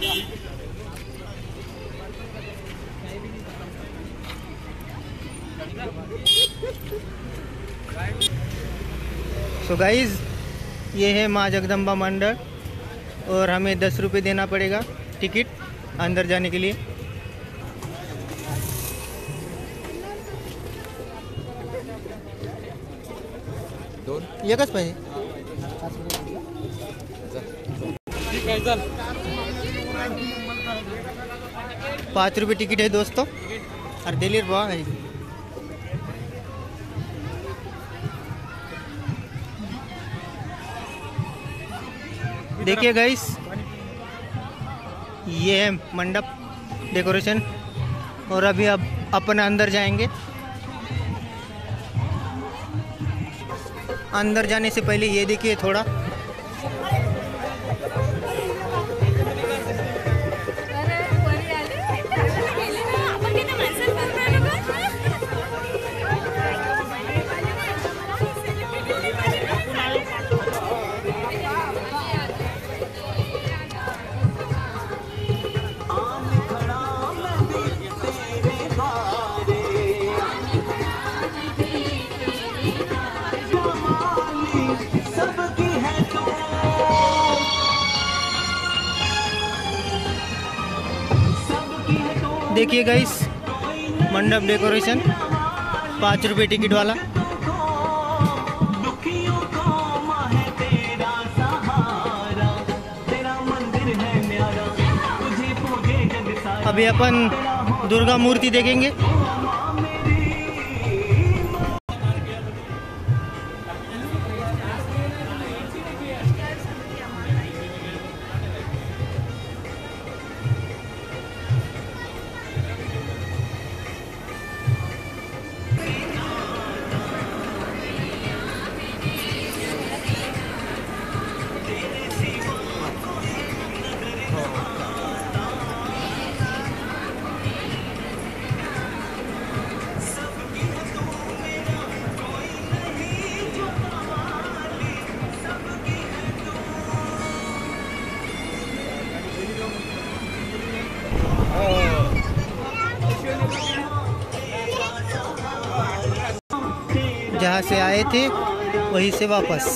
सो so guys ये है माँ जगदम्बा मंडल और हमें दस रुपये देना पड़ेगा टिकट अंदर जाने के लिए। ये कस पाए पाँच रुपये टिकट है दोस्तों। और दिल्ली बुआ है। देखिए गाइस ये है मंडप डेकोरेशन। और अभी अब अपन अंदर जाएँगे। अंदर जाने से पहले ये देखिए थोड़ा। देखिए गाइस मंडप डेकोरेशन पाँच रुपये टिकट वाला। अभी अपन दुर्गा मूर्ति देखेंगे। जहाँ से आए थे वहीं से वापस।